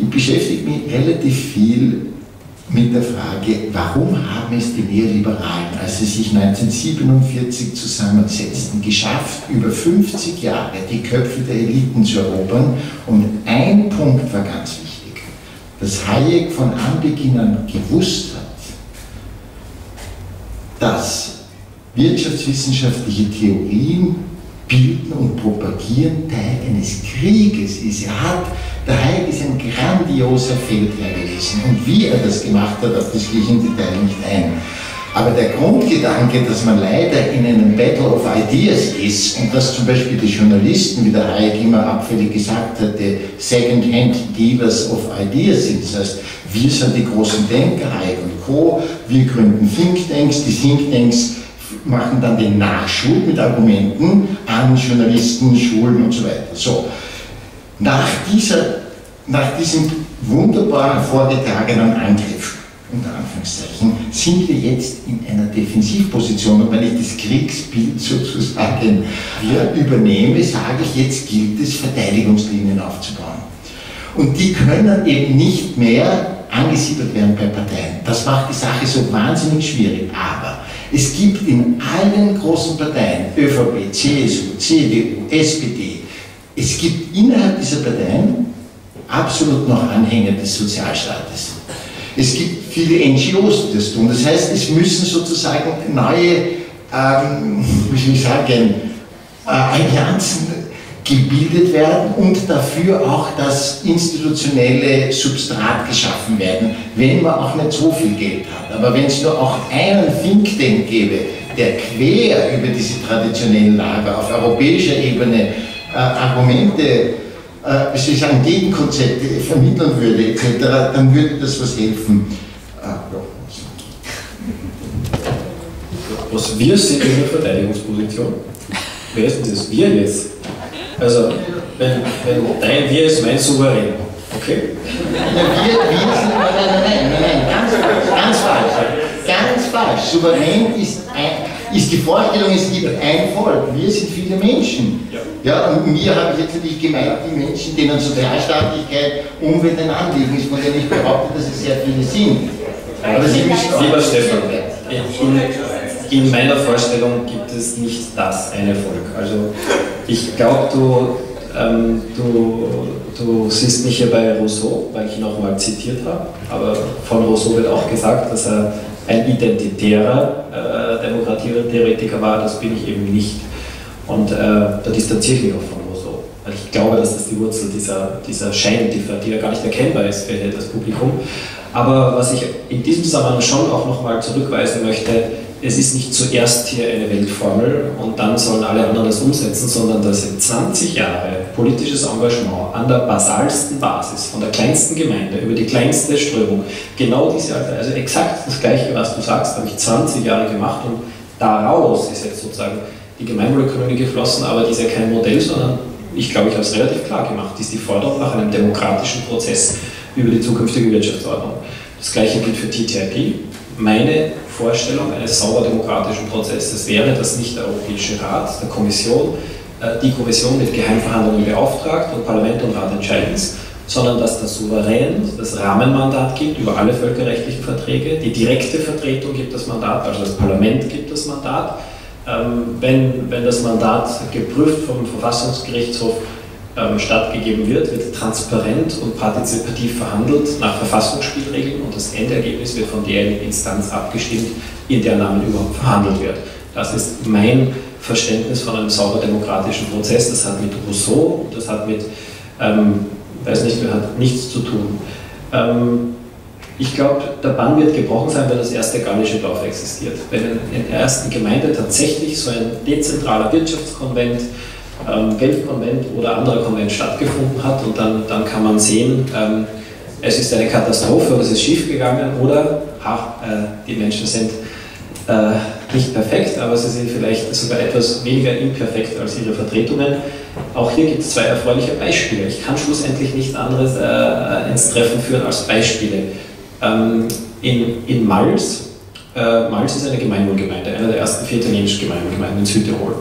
Ich beschäftige mich relativ viel mit der Frage, warum haben es die Neoliberalen, als sie sich 1947 zusammensetzten, geschafft, über 50 Jahre die Köpfe der Eliten zu erobern? Und ein Punkt war ganz wichtig, dass Hayek von Anbeginn an gewusst hat, dass wirtschaftswissenschaftliche Theorien bilden und propagieren Teil eines Krieges ist. Er hat der Hayek ist ein grandioser Feldherr gewesen. Und wie er das gemacht hat, auf das gehe ich im Detail nicht ein. Aber der Grundgedanke, dass man leider in einem Battle of Ideas ist und dass zum Beispiel die Journalisten, wie der Hayek immer abfällig gesagt hatte, Second-Hand Dealers of Ideas sind. Das heißt, wir sind die großen Denker, Hayek und Co., wir gründen Thinktanks, die Thinktanks machen dann den Nachschub mit Argumenten an Journalisten, Schulen und so weiter. So. Nach, dieser, nach diesem wunderbar vorgetragenen Angriff, unter Anführungszeichen, sind wir jetzt in einer Defensivposition. Und wenn ich das Kriegsbild sozusagen übernehme, sage ich, jetzt gilt es, Verteidigungslinien aufzubauen. Und die können eben nicht mehr angesiedelt werden bei Parteien. Das macht die Sache so wahnsinnig schwierig. Aber es gibt in allen großen Parteien, ÖVP, CSU, CDU, SPD, es gibt innerhalb dieser Parteien absolut noch Anhänger des Sozialstaates. Es gibt viele NGOs, die das tun. Das heißt, es müssen sozusagen neue, ähm, wie soll ich sagen, äh, Allianzen gebildet werden und dafür auch das institutionelle Substrat geschaffen werden, wenn man auch nicht so viel Geld hat. Aber wenn es nur auch einen Think Tank gäbe, der quer über diese traditionellen Lager auf europäischer Ebene äh, Argumente, äh, wie sagen, Gegenkonzepte vermitteln würde, etc., dann würde das was helfen. Äh, was wir sind in der Verteidigungsposition? Wer ist denn das? Wir jetzt? Also, wenn, wenn dein Wir ist mein Souverän, okay? Ja, wir, wir sind, nein, nein, nein, nein, ganz, ganz falsch. Ganz falsch. Souverän ist ist die Vorstellung, es gibt ein Volk. Wir sind viele Menschen. Ja. ja und mir habe ich jetzt natürlich gemeint, die Menschen, denen Sozialstaatlichkeit, Umwelt ein Anliegen ist, von denen ich behaupte, dass es sehr viele sind. Aber Sie müssen Lieber Stefan, in, in meiner Vorstellung gibt es nicht das eine Volk. Also ich glaube, du, ähm, du, du siehst mich hier bei Rousseau, weil ich ihn auch mal zitiert habe, aber von Rousseau wird auch gesagt, dass er ein identitärer äh, Demokratietheoretiker war, das bin ich eben nicht. Und äh, da distanziere ich mich auch von Rousseau. Weil ich glaube, dass das die Wurzel dieser, dieser Scheindiffer, die ja gar nicht erkennbar ist für das Publikum. Aber was ich in diesem Zusammenhang schon auch nochmal zurückweisen möchte, es ist nicht zuerst hier eine Weltformel und dann sollen alle anderen das umsetzen, sondern das sind 20 Jahre politisches Engagement an der basalsten Basis, von der kleinsten Gemeinde über die kleinste Strömung. Genau diese, also exakt das Gleiche, was du sagst, habe ich 20 Jahre gemacht und daraus ist jetzt sozusagen die Gemeinwohlökonomie geflossen, aber die ist ja kein Modell, sondern ich glaube, ich habe es relativ klar gemacht, ist die Forderung nach einem demokratischen Prozess über die zukünftige Wirtschaftsordnung. Das Gleiche gilt für TTIP. Meine Vorstellung eines sauber demokratischen Prozesses wäre, dass nicht der Europäische Rat, der Kommission, äh, die Kommission mit Geheimverhandlungen beauftragt und Parlament und Rat entscheiden sondern dass der Souverän das Rahmenmandat gibt über alle völkerrechtlichen Verträge, die direkte Vertretung gibt das Mandat, also das Parlament gibt das Mandat. Ähm, wenn, wenn das Mandat geprüft vom Verfassungsgerichtshof ähm, stattgegeben wird, wird transparent und partizipativ verhandelt nach Verfassungsspielregeln und das Endergebnis wird von derjenigen Instanz abgestimmt, in der Namen überhaupt verhandelt wird. Das ist mein Verständnis von einem sauber demokratischen Prozess. Das hat mit Rousseau, das hat mit, ähm, weiß nicht, hat nichts zu tun. Ähm, ich glaube, der Bann wird gebrochen sein, wenn das erste gallische Dorf existiert. Wenn in der ersten Gemeinde tatsächlich so ein dezentraler Wirtschaftskonvent ähm, Genf-Konvent oder anderer Konvent stattgefunden hat und dann, dann kann man sehen, ähm, es ist eine Katastrophe und es ist schiefgegangen oder ha, äh, die Menschen sind äh, nicht perfekt, aber sie sind vielleicht sogar etwas weniger imperfekt als ihre Vertretungen. Auch hier gibt es zwei erfreuliche Beispiele. Ich kann schlussendlich nicht anderes äh, ins Treffen führen als Beispiele. Ähm, in, in Mals, äh, Mals ist eine Gemeinwohlgemeinde, eine der ersten vier italienischen Gemeinwohlgemeinden in Südtirol.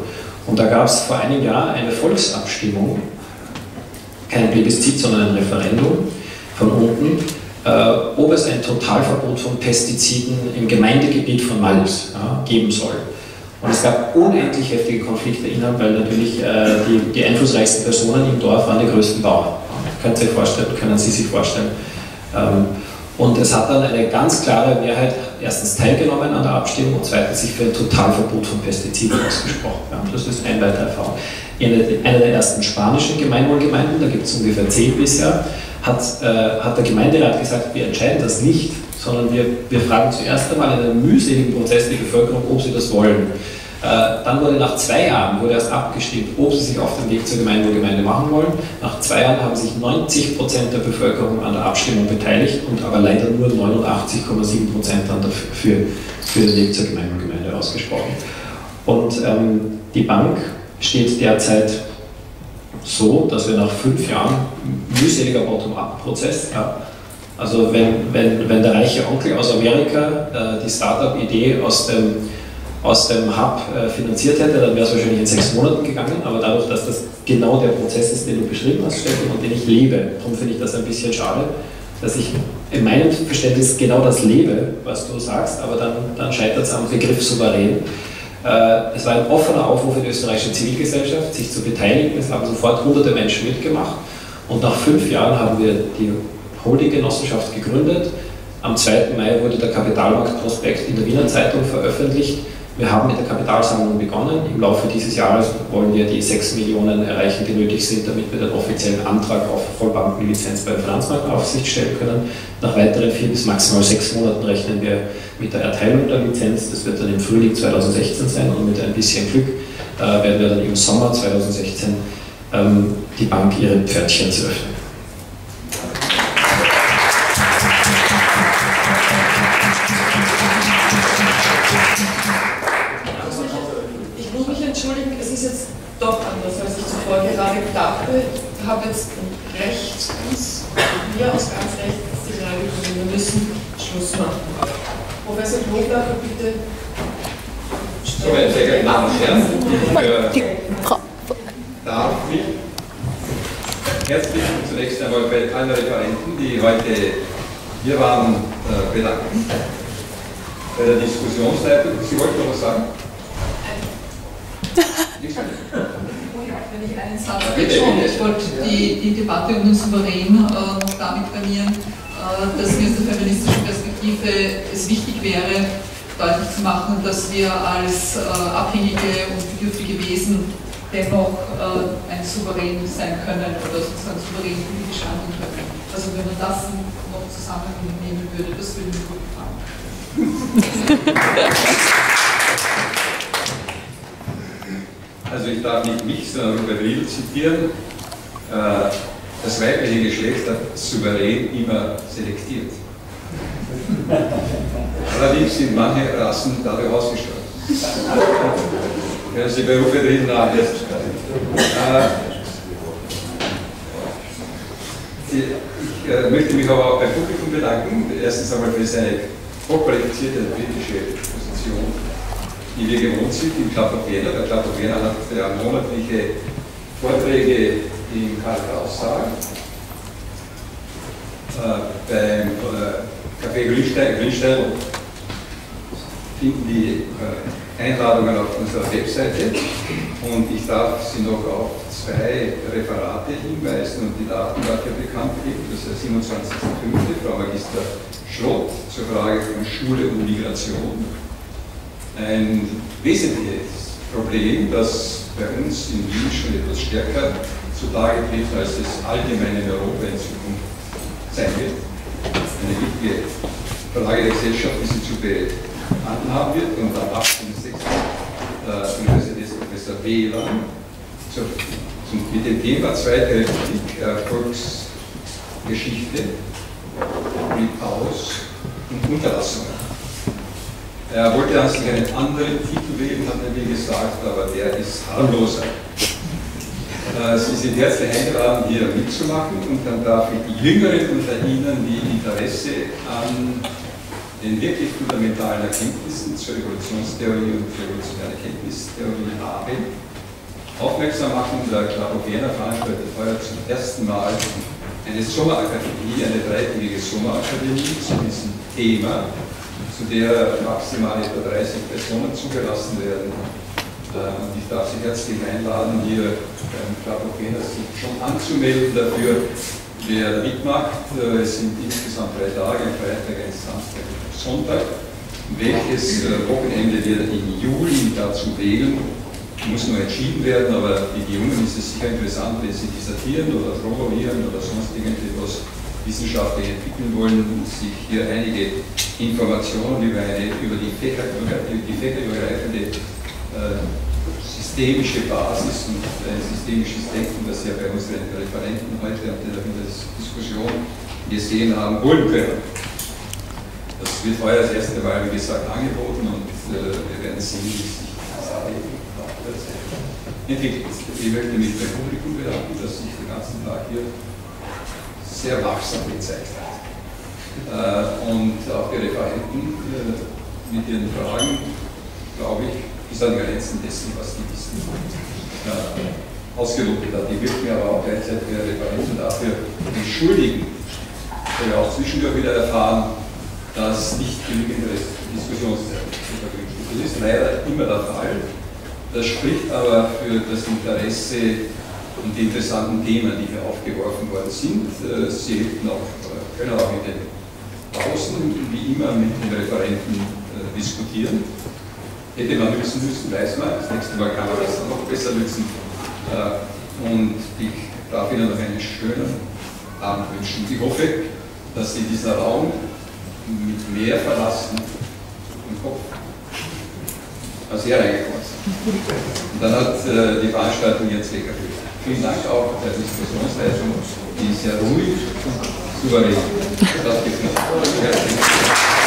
Und da gab es vor einem Jahr eine Volksabstimmung, kein Plebiszit, sondern ein Referendum von unten, äh, ob es ein Totalverbot von Pestiziden im Gemeindegebiet von Mals ja, geben soll. Und es gab unendlich heftige Konflikte innerhalb, weil natürlich äh, die, die einflussreichsten Personen im Dorf waren die größten Bauern. Könnt ihr euch vorstellen, können Sie sich vorstellen. Ähm, und es hat dann eine ganz klare Mehrheit erstens teilgenommen an der Abstimmung und zweitens sich für ein Totalverbot von Pestiziden ausgesprochen. Ja, das ist eine weitere Erfahrung. In einer der ersten spanischen Gemeinwohlgemeinden, da gibt es ungefähr zehn bisher, hat, äh, hat der Gemeinderat gesagt, wir entscheiden das nicht, sondern wir, wir fragen zuerst einmal in einem mühseligen Prozess die Bevölkerung, ob sie das wollen. Äh, dann wurde nach zwei Jahren wurde erst abgestimmt, ob sie sich auf den Weg zur Gemeinwohlgemeinde machen wollen. Nach zwei Jahren haben sich 90 Prozent der Bevölkerung an der Abstimmung beteiligt und aber leider nur 89,7 Prozent dann dafür, für den Weg zur Gemeinwohlgemeinde ausgesprochen. Und ähm, die Bank steht derzeit so, dass wir nach fünf Jahren mühseliger Bottom-up-Prozess, ja, also wenn, wenn, wenn der reiche Onkel aus Amerika äh, die Startup-Idee aus dem aus dem Hub äh, finanziert hätte, dann wäre es wahrscheinlich in sechs Monaten gegangen. Aber dadurch, dass das genau der Prozess ist, den du beschrieben hast, Stefan, und den ich lebe, darum finde ich das ein bisschen schade, dass ich in meinem Verständnis genau das lebe, was du sagst, aber dann, dann scheitert es am Begriff souverän. Äh, es war ein offener Aufruf in die österreichische Zivilgesellschaft, sich zu beteiligen. Es haben sofort hunderte Menschen mitgemacht. Und nach fünf Jahren haben wir die Holding-Genossenschaft gegründet. Am 2. Mai wurde der Kapitalmarktprospekt in der Wiener Zeitung veröffentlicht. Wir haben mit der Kapitalsammlung begonnen. Im Laufe dieses Jahres wollen wir die 6 Millionen erreichen, die nötig sind, damit wir den offiziellen Antrag auf Vollbankenlizenz bei der Finanzmarktaufsicht stellen können. Nach weiteren vier bis maximal sechs Monaten rechnen wir mit der Erteilung der Lizenz. Das wird dann im Frühling 2016 sein und mit ein bisschen Glück äh, werden wir dann im Sommer 2016 ähm, die Bank ihre Pferdchen zu öffnen. Die heute hier waren, äh, bedanken. Bei der Diskussionsleitung. Sie wollten noch was sagen? Wenn ich einen Satz schon, ich wollte die, die Debatte um den Souverän äh, noch damit garnieren, äh, dass mir aus der feministischen Perspektive es wichtig wäre, deutlich zu machen, dass wir als äh, abhängige und bedürftige Wesen dennoch äh, ein Souverän sein können oder sozusagen souverän politisch handeln können. Also wenn man das noch zusammennehmen würde, das würde mir gut gefallen. also ich darf nicht mich, sondern Robert Riedl zitieren, äh, das weibliche Geschlecht hat souverän immer selektiert. Allerdings sind manche Rassen dadurch ausgestattet. Können Sie bei Robert Riedl nachlesen. Äh, ich äh, möchte mich aber auch beim Publikum bedanken. Erstens einmal für seine hochqualifizierte politische Position die wir gewohnt sind im Vienna. Der Vienna hat ja monatliche Vorträge im Karl Kraus Saal. Äh, beim äh, Café Grünstein, Grünstein finden die äh, Einladungen auf unserer Webseite und ich darf Sie noch auf zwei Referate hinweisen und die Daten dafür bekannt geben. Das ist der 27.05. Frau Magister Schrott zur Frage von Schule und Migration. Ein wesentliches Problem, das bei uns in Wien schon etwas stärker zutage tritt, als es allgemein in Europa in Zukunft sein wird. Eine wichtige Frage der Gesellschaft, die sie zu beantworten haben wird und am 8 äh, Universität Professor Wähler zu, zum, mit dem Thema Zweite Republik äh, Volksgeschichte mit Aus- und Unterlassung. Er wollte an sich einen anderen Titel wählen, hat er mir gesagt, aber der ist harmloser. Äh, Sie sind herzlich eingeladen, hier mitzumachen und dann darf ich die Jüngeren unter Ihnen, die Interesse an den wirklich fundamentalen Erkenntnissen zur Evolutionstheorie und zur evolutionären Erkenntnistheorie haben, aufmerksam machen. Der Klaro Wiener veranstaltet heuer zum ersten Mal eine Sommerakademie, eine dreitägige Sommerakademie zu diesem Thema, zu der maximal etwa 30 Personen zugelassen werden. Äh, und ich darf Sie herzlich einladen, hier beim Klaro Wiener sich schon anzumelden dafür, wer mitmacht. Äh, es sind insgesamt drei Tage, ein Freitag, ein Samstag Sonntag. Welches äh, Wochenende wir im Juli dazu wählen, muss noch entschieden werden, aber für die Jungen ist es sicher interessant, wenn sie dissertieren oder promovieren oder sonst irgendetwas wissenschaftlich entwickeln wollen und sich hier einige Informationen über, eine, über die, Fächer, die fächerübergreifende äh, systemische Basis und ein systemisches Denken, das ja bei unseren Referenten heute und in der Diskussion gesehen haben, holen können. Das wird heuer das erste Mal, wie gesagt, angeboten und äh, wir werden sehen, wie sich Sache entwickelt. Ich möchte mich beim Publikum bedanken, das sich den ganzen Tag hier sehr wachsam gezeigt hat. Äh, und auch die Referenten äh, mit ihren Fragen, glaube ich, bis an Grenzen dessen, was die wissen, äh, ausgelotet hat. Ich würde mir aber auch gleichzeitig die Referenten dafür entschuldigen, weil wir auch zwischendurch wieder erfahren, dass nicht genügend Diskussionszeit Das ist leider immer der Fall. Das spricht aber für das Interesse und die interessanten Themen, die hier aufgeworfen worden sind. Äh, Sie auch, äh, können auch mit den Pausen, wie immer, mit den Referenten äh, diskutieren. Hätte man nützen müssen, weiß man. Das nächste Mal kann man das noch besser nützen. Und ich darf Ihnen noch einen schönen Abend wünschen. Ich hoffe, dass Sie diesen Raum mit mehr Verlassen im Kopf als hereingekommen. Und dann hat äh, die Veranstaltung jetzt Zweck erfüllt. Vielen Dank auch der Diskussionsleitung, die sehr ruhig und souverän stattgefunden hat.